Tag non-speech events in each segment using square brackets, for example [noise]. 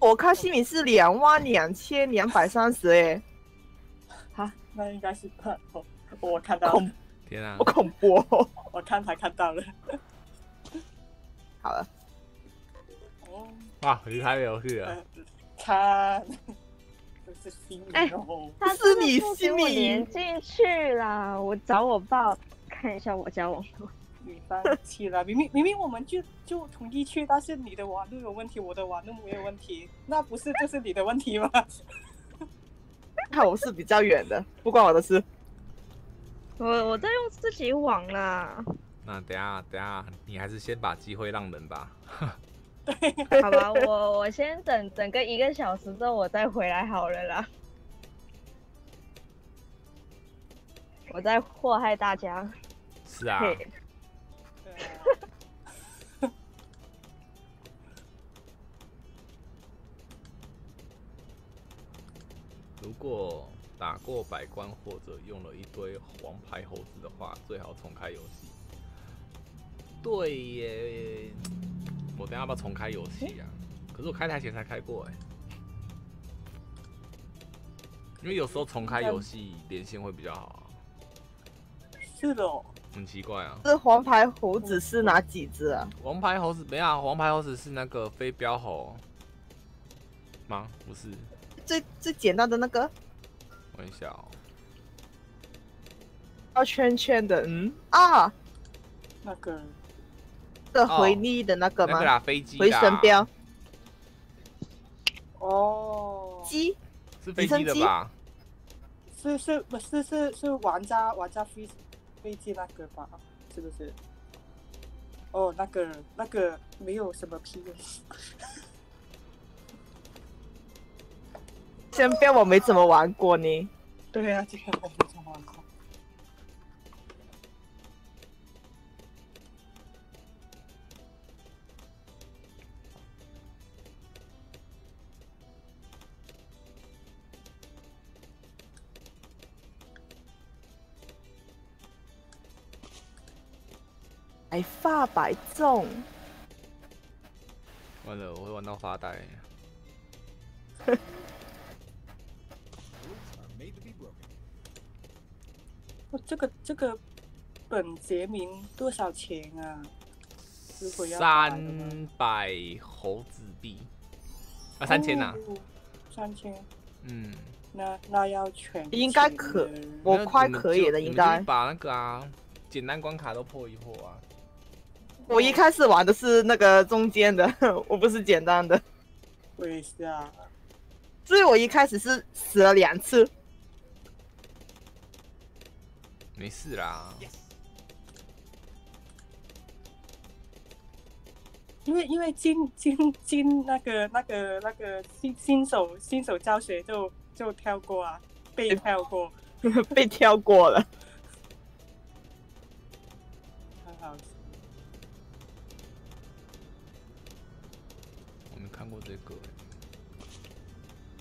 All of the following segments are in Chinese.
我看西米是两万两千两百三十哎，哈，那应该是我我看到，天啊，好恐怖！我看才看到了。好了，哦，哇，离开游戏了，他，这是新哎米哦，他是你心里进去啦，我找我爸看一下我家网络。你放弃了，明明明明我们就就同意去，但是你的网络有问题，我的网络没有问题，那不是就是你的问题吗？看我是比较远的，不关我的事。我我在用自己网啦，那等下等下，你还是先把机会让人吧。对好吧，我我先等等个一个小时之后我再回来好了啦。我在祸害大家。是啊，如果打过百关或者用了一堆黄牌猴子的话，最好重开游戏。对耶，我等下要不要重开游戏啊？可是我开台前才开过哎，因为有时候重开游戏连线会比较好啊，是的哦，很奇怪啊。这黄牌猴子是哪几只啊？王牌猴子没有啊，王牌猴子是那个飞镖猴吗？不是，最最简单的那个，我一下哦。要圈圈的，嗯啊，那个的回力的那个吗？那个啦，飞机回神镖哦，鸡是飞机的吧？是是不是是是玩家玩家飞飞机那个吧？是不是？哦，那个那个没有什么屁用。神镖我没怎么玩过呢。对啊，这个我没怎么玩过。白发白中，完了，我会玩到发呆。这个这个本杰明多少钱啊？三百猴子币啊，三千呐、哦三千，嗯，那那要全应该可我快可以了应该把那个啊简单关卡都破一破啊。我一开始玩的是那个中间的，[laughs] 我不是简单的，我也是啊。所以我一开始是死了两次。没事啦，因为因为进进进那个那个那个新新手新手教学就就跳过啊，被跳过，[laughs] 被跳过了。很好笑。我没看过这个欸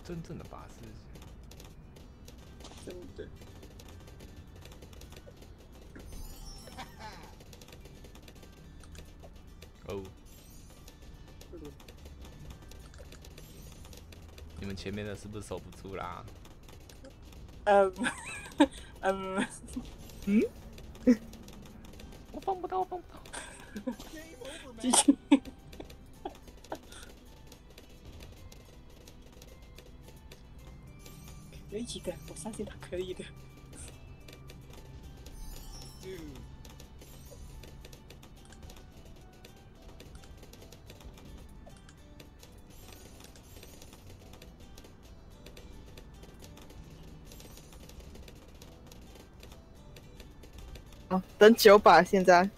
真正的法师。真的。哦，你们前面的是不是守不住啦？嗯 [laughs] 嗯，我放不到，我放不到。继续。可以的，我相信他可以的。等九把现在。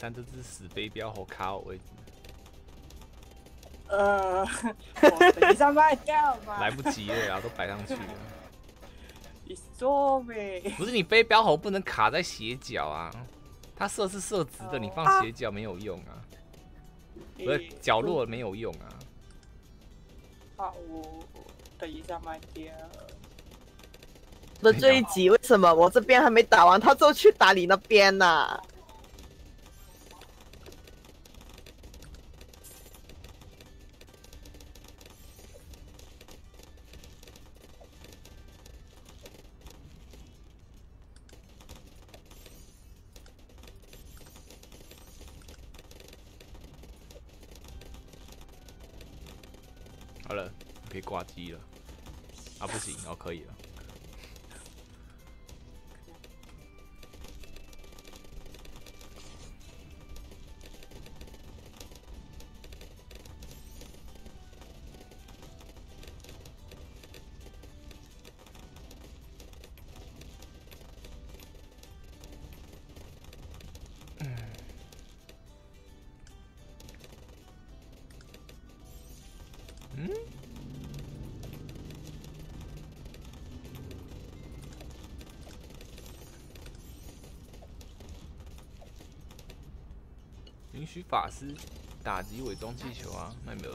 三这只死飞镖猴卡我位置，呃，[laughs] 我等一下卖掉吧。来不及了啊，都摆上去了。你说呗。不是你飞镖猴不能卡在斜角啊，它射是射直的，你放斜角没有用啊，不是角落没有用啊。好，我我等一下卖掉。的这一集为什么我这边还没打完，他就去打你那边呢、好可以挂机了。啊，不行，哦，可以了。允许法师打击伪装气球啊，那没有。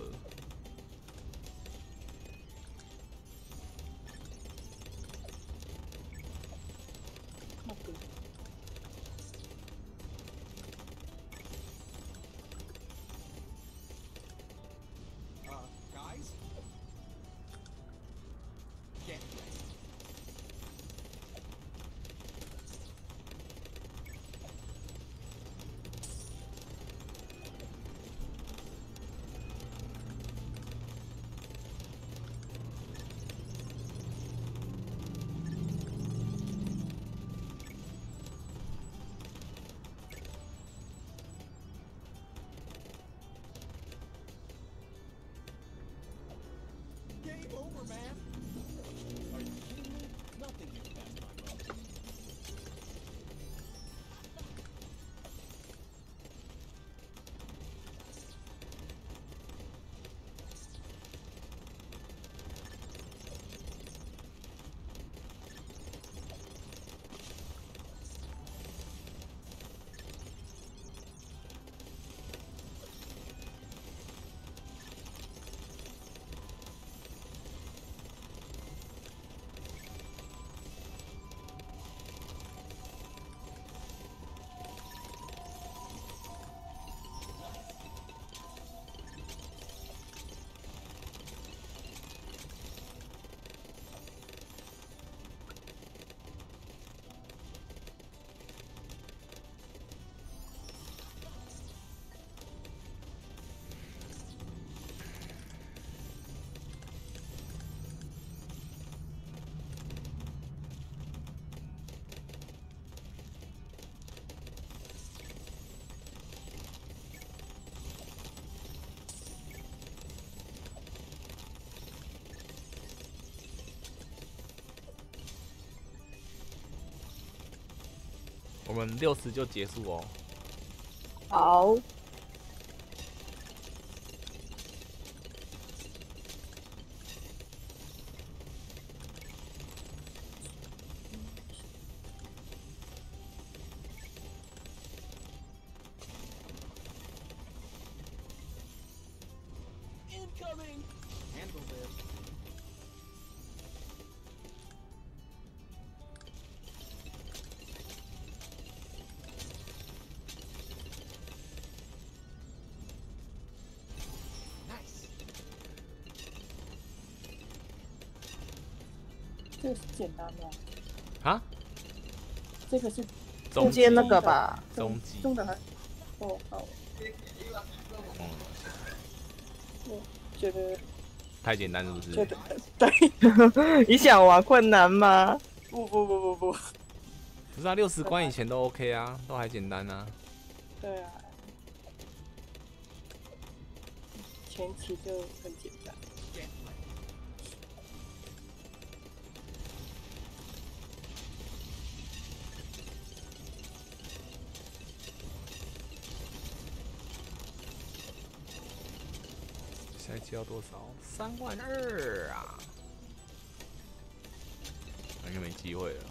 们六十就结束哦。好，这个是简单的，啊？这个是中间那个吧，中级中的还哦好，嗯，我觉得太简单是不觉是？得对，你想玩困难吗？不不不不不，不是啊，六十关以前都 OK 啊，都还简单啊。对啊，前期就很简单。来交多少？三万二啊！那就没机会了。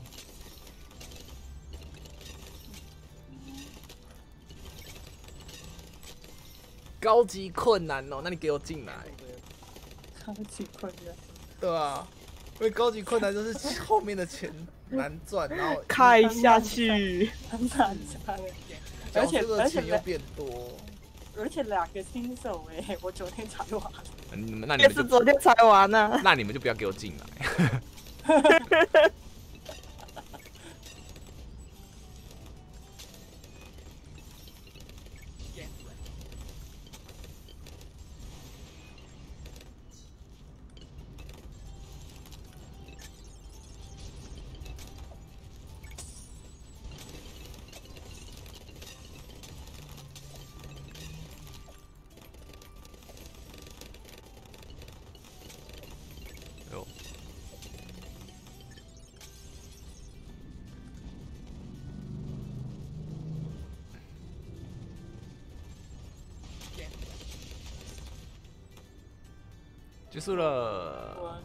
高级困难哦，那你给我进来。超级困难。对啊，因为高级困难就是 [laughs] 后面的钱难赚，然后开下去，很难猜，而且而且又变多。而且两个新手哎，我昨天才玩。你们那你也们就是昨天才玩呢、那你们就不要给我进来。[laughs] 结束了，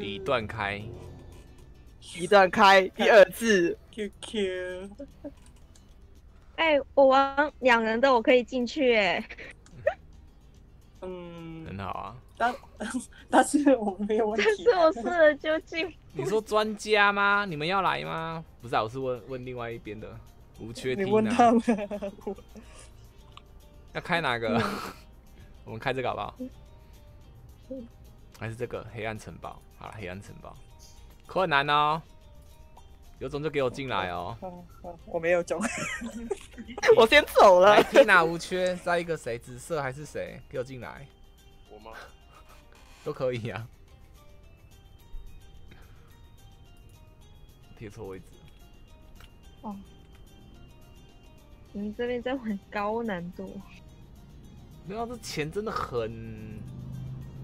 一段开，一段开，第二次，QQ，哎、我玩两人的，我可以进去哎。嗯，很好啊。但 [laughs] 但是我没有问题但。是我试了就进，你说专家吗？你们要来吗？不是啊，我是问问另外一边的无缺你问他。们，要开哪个？我们开这个好不好？还是这个黑暗城堡？好了，黑暗城堡困难哦，有种就给我进来哦。我没有中。[laughs] 我先走了。，Tina 无缺，再一个谁？紫色还是谁？给我进来，我吗？都可以啊。贴错位置，哦你们这边在玩高难度，没有，这钱真的很。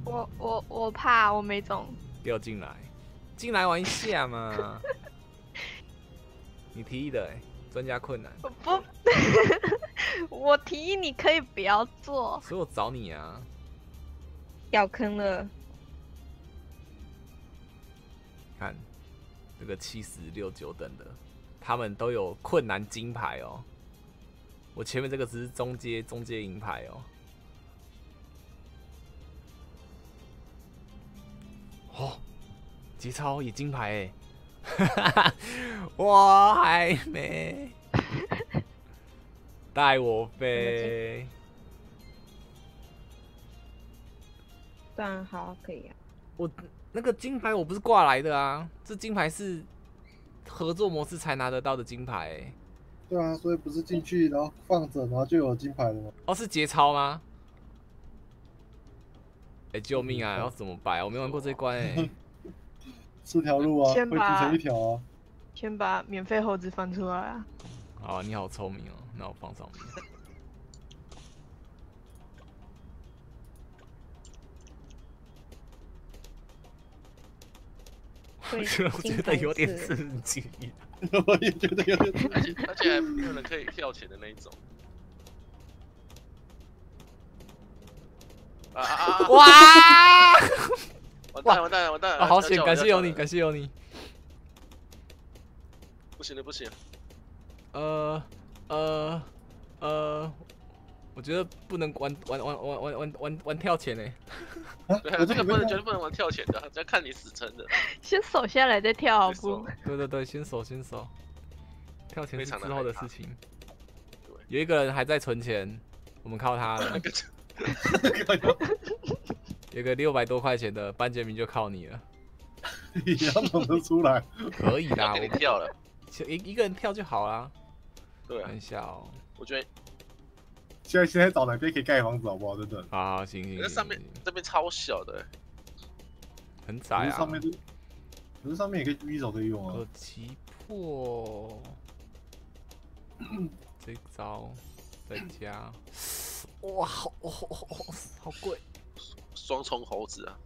我我我怕我没中，给我进来，进来玩一下嘛。[laughs] 你提议的、欸，专家困难，我不，[laughs] 我提议你可以不要做。所以我找你啊。掉坑了。看这个七十六九等的，他们都有困难金牌哦。我前面这个只是中阶中阶银牌哦。哦，节操也金牌哎，[laughs] 我还没 [laughs] 带我飞。算好，可以啊。我那个金牌我不是挂来的啊，这金牌是合作模式才拿得到的金牌、欸。对啊，所以不是进去然后放着，然后就有金牌了吗？哦，是节操吗？哎、救命啊！要怎么摆？我没玩过这一关哎、[laughs] 四条路啊，会组成一条啊。先把免费猴子放出来啊！你好聪明哦，那我放上面。[laughs] 我觉得有点刺激。[laughs] 我也觉得有点刺激。而且而且还没有人可以跳钱的那一种。啊 [laughs] 啊啊！哇！完蛋了完蛋了完蛋了！啊，好险！感谢有你，感谢有你。不行了不行了，呃呃呃，我觉得不能玩玩玩玩玩玩玩玩跳钱哎、啊对啊，我这个不能绝对不能玩跳钱的，这要看你死撑的。先守下来再跳好不？对对对，先守先守，跳钱是之后的事情。有一个人还在存钱，我们靠他了那。[laughs] [laughs] 个有个六百多块钱的班杰明就靠你了，你要弄得出来。可以啦，给你我跳了。就一一个人跳就好啦。对啊看，一下哦，我觉得现在现在找哪边可以盖房子好不好？真的，好好行行行，那上面行这边超小的，很窄啊可是上，面就，可是上面也可以一手可以用啊。击破，这一招再加，哇，好哦哦哦哦好贵。双重猴子啊！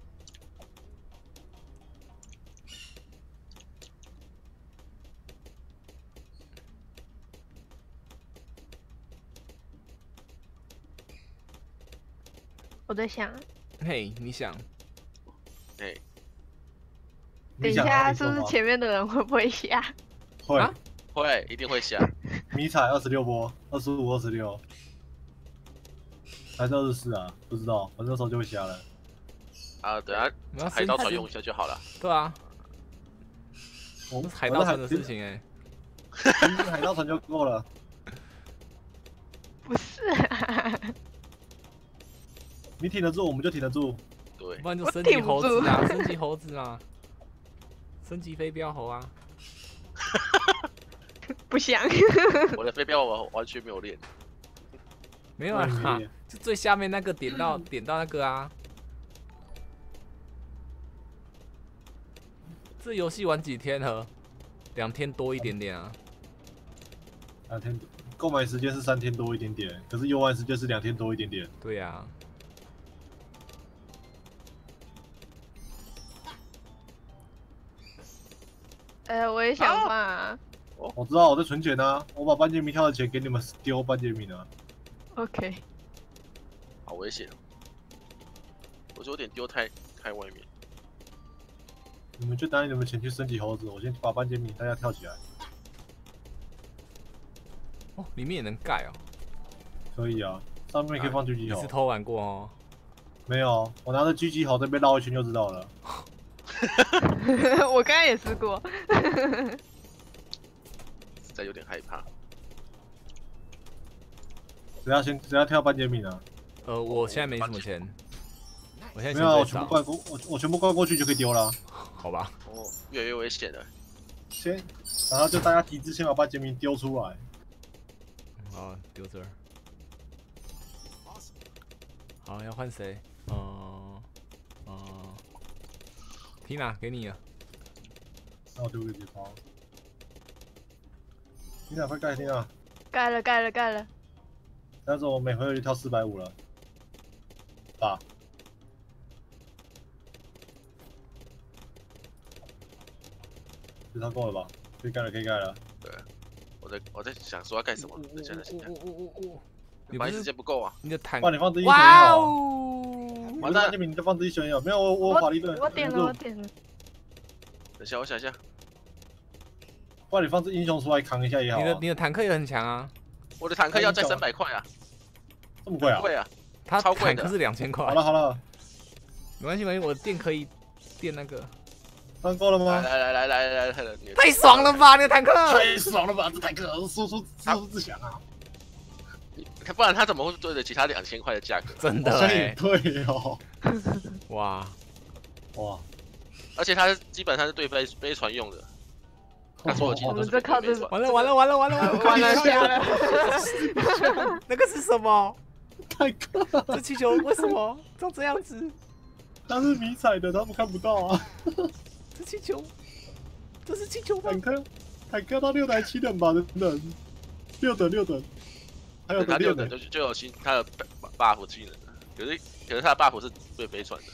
我在想，嘿，你想哎，等一下是不是前面的人会不会下？会啊会一定会下。[laughs] 迷彩二十六波，二十五、二十六，还是二十四啊？不知道，反正那时候就会瞎了。啊，等下你要海盗船用一下就好了。对啊，我们是海盗船的事，情哎、我的海海盗船就够了。不是、啊，你挺得住，我们就挺得住。对，不然就我升级猴子啊，升级猴子啊，升级飞镖猴啊。[laughs] 不想。[laughs] 我的飞镖我完全没有练。没有啊最下面那个点到 [clears throat] 点到那个啊。这游戏玩几天了？两天多一点点啊。两天购买时间是三天多一点点，可是游玩时间是两天多一点点。对呀、呃，我也想放啊。我知道我在存钱啊，我把班杰明跳的钱给你们丢班杰明啊。OK，好危险哦！我就有点丢太太外面。你们就拿你们前去升级猴子，我先把半截米大家跳起来。哦，里面也能盖哦。可以啊，上面可以放狙击猴你是。偷玩过哦？没有，我拿着狙击猴这边绕一圈就知道了。[laughs] 我刚刚也试过。实在有点害怕。谁要先谁要跳班杰明啊？呃，我现在没什么钱，我现在没有啊，我全部灌过，我我全部灌过去就可以丢了。好吧？哦，越来越危险了。先，然后就大家集资先把把杰明丢出来。好，丢这儿。好，要换谁？嗯嗯，Tina 给你了。那我丢给对方。听啊，快盖听啊！盖了，盖了，盖了。但是我每回合就跳四百五了。爸，这张够了吧？可以盖了，可以盖了。对我在我在想说要干什么，等一下等一下，你不反正时间不够啊。你的坦哇，你放自己选也哇好啊。哦！完蛋，这边你就放自己选也好。没有，我我有法力盾。我点了，我点了。等一下，我想一下，不然你放只英雄出来扛一下也好啊你的你。的坦克也很强啊，我的坦克要再三百块啊，这么贵啊？贵啊！他超贵的坦克是两千块好。了好了，没关系没关系，我的电可以电那个。算够了来吗？来来来来来来，太爽了吧，你的坦克！太爽了吧！这坦克输出输出自强啊！他不然他怎么会对得起他两千块的价格？真的好像也哎，对哦。哇，哇，而且他基本上是对飞飞船用的，他所有技能都是我们这靠这飞船。完了完了完了完了完了完了！那个是什么？太克，这气球为什么长这样子？他是迷彩的，他们看不到啊。这气球，这是气球吗坦？克，坦克到六等七等吧，等等，六等六等，还有他六等六等就就有新他的 buff 技能了，可是可是他的 buff 是被飞船的，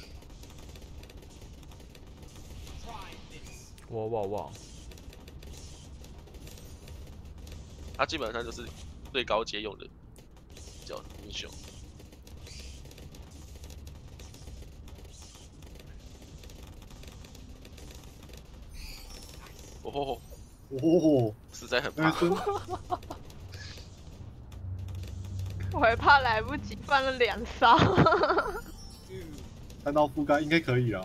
哇哇哇！他基本上就是最高阶用的叫英雄。哦吼吼，哦，实在很怕。[laughs] 我还怕来不及放了两烧。[laughs] 三刀覆盖应该可以啊。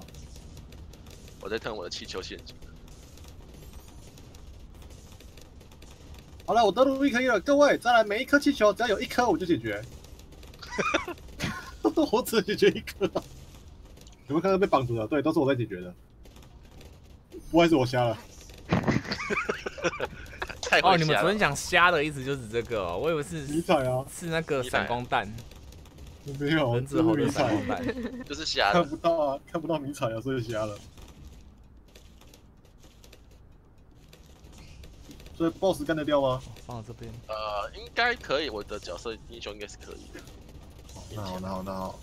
我在吞我的气球陷阱。好了，我登录一可以了，各位，再来每一颗气球，只要有一颗我就解决。[laughs] 我只解决一颗。有没有看到被绑住了？对，都是我在解决的。不会是我瞎了？[laughs] 哦，你们昨天讲瞎的意思就是这个哦，我以为是迷彩啊，是那个闪光弹，没有，人字猴的闪光，弹。[laughs] 就是瞎看，不到啊，看不到迷彩啊，所以瞎了。所以 BOSS 干得掉吗？放到这边，呃，应该可以，我的角色英雄应该是可以的。那好，那好，那好。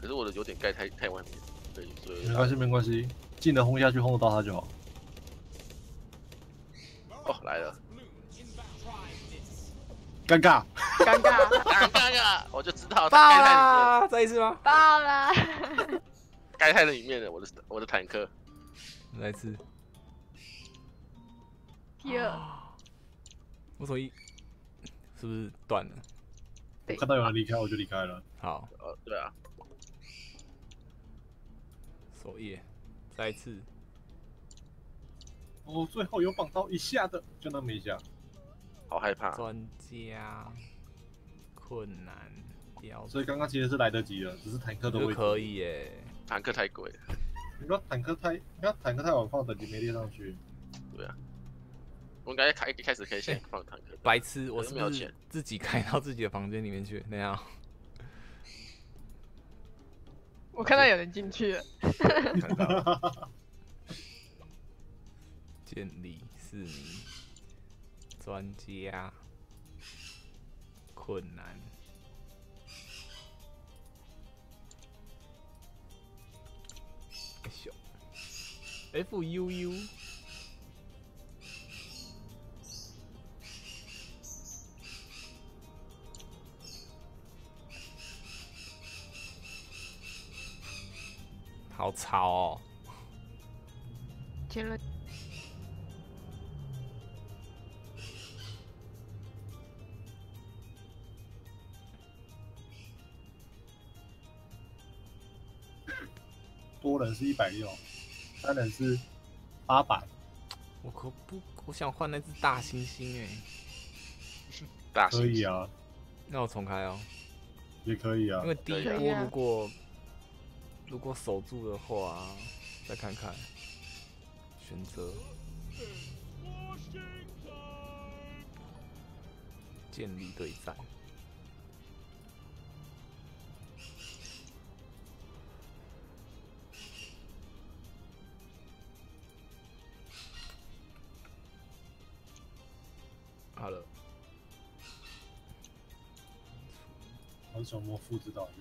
可是我的有点盖太太外面，所以所以没关系，没关系，技能轰下去，轰得到他就好。哦来了，尴尬，尴尬，尴尬啊！我就知道爆他盖在里啦！再一次吗？爆了。面，盖在里面的我的我的坦克，再一次。哟，我手一是不是断了？我看到有人离开，我就离开了。好，呃，对啊，首页，再一次。哦，最后有绑到一下的，就那么一下。好害怕。专家困难标所以刚刚其实是来得及的，只是坦克的位置可。以耶。坦克太贵了，你说坦克太，你看坦克太晚放，等级没列上去。对啊我应该开一开始可以先放坦克。白痴，我是没有钱自己开到自己的房间里面去？那样我看到有人进去了，[laughs] 建立市民专家困难。哎咻，F U U，是一百六，单人是八百。我可不，我想换那只大猩猩哎，[laughs] 大猩猩，可以啊，那我重开哦。也可以啊因。为第一波如果如果守住的话，再看看选择建立对战。好了，我是小魔复制到的。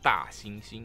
大猩猩。